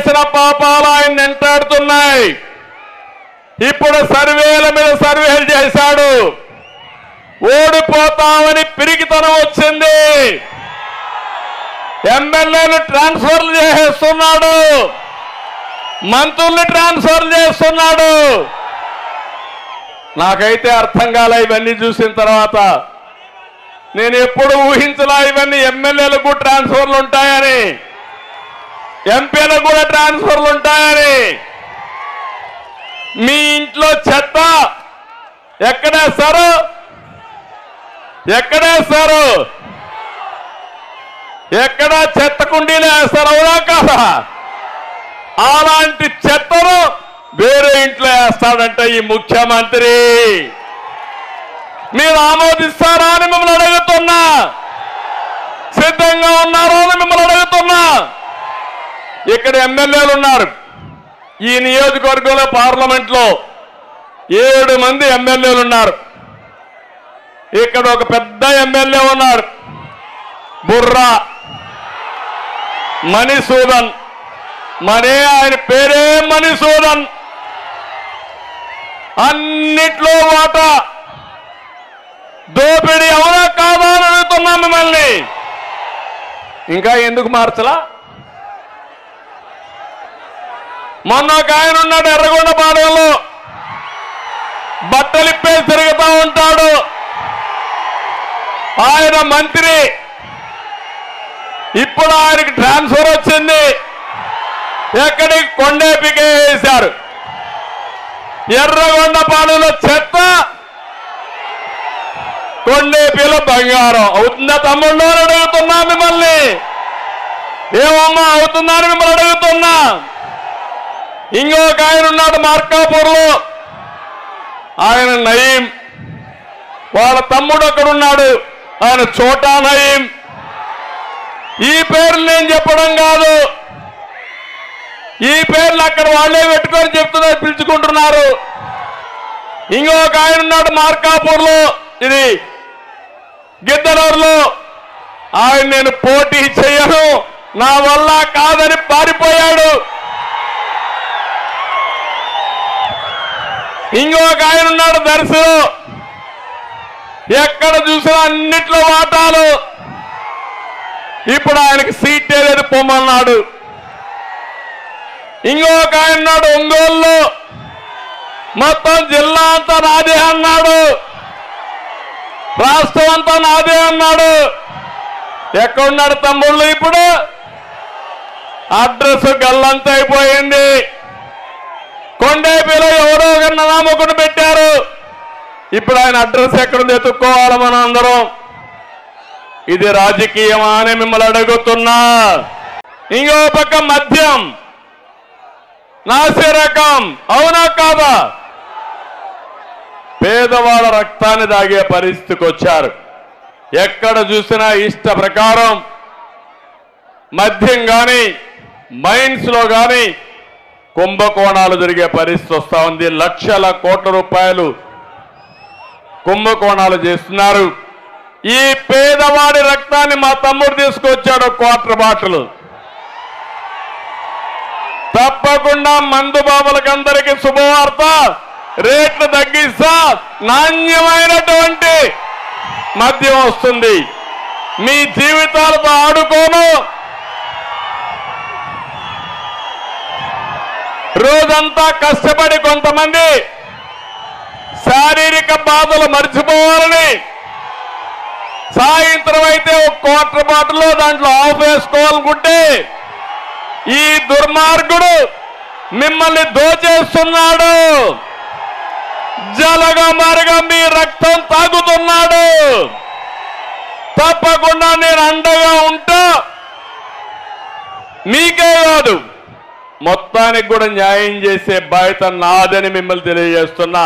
చేసిన పాపాలు ఆయన వెంటాడుతున్నాయి. ఇప్పుడు సర్వేల మీద సర్వేలు చేశాడు. ఓడిపోతామని పిరికితనం వచ్చింది. ఎమ్మెల్యేలు ట్రాన్స్ఫర్లు చేసేస్తున్నాడు మంత్రుల్ని ట్రాన్స్ఫర్ చేస్తున్నాడు. నాకైతే అర్థం కాలే ఇవన్నీ చూసిన తర్వాత. నేను ఎప్పుడు ఊహించలా ఇవన్నీ ఎమ్మెల్యేలకు ట్రాన్స్ఫర్లు ఉంటాయని. ఎంపీలకు కూడా ట్రాన్స్ఫర్లు ఉంటాయని. మీ ఇంట్లో చెత్త ఎక్కడేస్తారు ఎక్కడేస్తారు ఎక్కడ చెత్త కుండీలు వేస్తారు? అవునా కదా? అలాంటి చెత్తను వేరే ఇంట్లో వేస్తాడంట ఈ ముఖ్యమంత్రి. మీరు ఆమోదిస్తారా అని మిమ్మల్ని అడుగుతున్నా. సిద్ధంగా ఉన్నారు ఇక్కడ ఎమ్మెల్యేలు ఉన్నారు. ఈ నియోజకవర్గంలో పార్లమెంట్లో ఏడు మంది ఎమ్మెల్యేలు ఉన్నారు. ఇక్కడ ఒక పెద్ద ఎమ్మెల్యే ఉన్నారు. బుర్రా మణిసూదన్. మరే ఆయన పేరే మణిసూదన్. అన్నిట్లో వాటా. దోపిడీ ఎవరో కాదా అని మిమ్మల్ని. ఇంకా ఎందుకు మార్చలా? మొన్న ఒక ఆయన ఉన్నాడు ఎర్రగొండపాలెంలో బట్టలిప్పేసి తిరుగుతూ ఉంటాడు. ఆయన మంత్రి. ఇప్పుడు ఆయనకి ట్రాన్స్ఫర్ వచ్చింది. ఎక్కడికి? కొండేపికే వేశారు. ఎర్రగొండ ఎర్రగొండపాలెంలో చెత్త. కొండేపిలో బంగారం. అవుతుందా తమ్ముళ్ళు అని అడుగుతున్నా మిమ్మల్ని. ఏమమ్మా అవుతుందా అని మిమ్మల్ని అడుగుతున్నా. ఇంకొక ఆయన ఉన్నాడు మార్కాపూర్లో. ఆయన నయీం. వాళ్ళ తమ్ముడు ఒకడున్నాడు ఆయన చోటా నయీం. ఈ పేర్లు నేను చెప్పడం కాదు. ఈ పేర్లు అక్కడ వాళ్ళే పెట్టుకొని చెప్తున్నారు పిలుచుకుంటున్నారు. ఇంకొక ఆయన ఉన్నాడు మార్కాపూర్లో. ఇది గిద్దలూరులో. ఆయన నేను పోటీ చేయను. నా వల్ల కాదని పారిపోయాడు. ఇంకొక ఆయన ఉన్నాడు దర్శనం ఎక్కడ చూసినా అన్నిట్లో వాటాలు. ఇప్పుడు ఆయనకి సీట్ లేదు పొమ్మన్నాడు. ఇంకొక ఆయన ఉన్నాడు ఒంగోలులో. మొత్తం జిల్లా అంతా నాదే అన్నాడు. రాష్ట్రం అంతా నాదే అన్నాడు. ఎక్కడున్నాడు తమ్ముళ్ళు ఇప్పుడు? అడ్రస్ గల్లంతా అయిపోయింది. కొండేపిలో ఎవరో కన్నా నామకుడు పెట్టారు. ఇప్పుడు ఆయన అడ్రస్ ఎక్కడుంది ఎత్తుక్కోవాలి మనం అందరం ఇది రాజకీయమా అని మిమ్మల్ని అడుగుతున్నా. ఇంకో పక్క మద్యం. నాసిరకం అవునా కాదా? పేదవాళ్ళ రక్తాన్ని దాగే పరిస్థితికి వచ్చారు. ఎక్కడ చూసినా ఇష్ట ప్రకారం మద్యం కానీ మైండ్స్లో కానీ కుంభకోణాలు జరిగే పరిస్థితి వస్తూ ఉంది. లక్షల కోట్ల రూపాయలు కుంభకోణాలు చేస్తున్నారు. ఈ పేదవాడి రక్తాన్ని మా తమ్ముడు తీసుకొచ్చాడు క్వార్టర్ బాటలు. తప్పకుండా మందు బాబులకందరికీ శుభవార్త. రేట్లు తగ్గిస్తా. నాణ్యమైనటువంటి మద్యం వస్తుంది. మీ జీవితాలతో ఆడుకోను. రోజంతా కష్టపడి కొంతమంది శారీరక బాధలు మర్చిపోవాలని సాయంత్రం అయితే ఒక క్వార్టర్ బాటిల్లో దాంట్లో ఆఫ్ వేసుకోవాలనుకుంటే ఈ దుర్మార్గుడు మిమ్మల్ని దోచేస్తున్నాడు. జలగా మరగా మీ రక్తం తాగుతున్నాడు. తప్పకుండా నేను అండగా ఉంటా. మీకే కాదు. మొత్తానికి కూడా న్యాయం చేసే బాధ్యత నాదని మిమ్మల్ని తెలియజేస్తున్నా.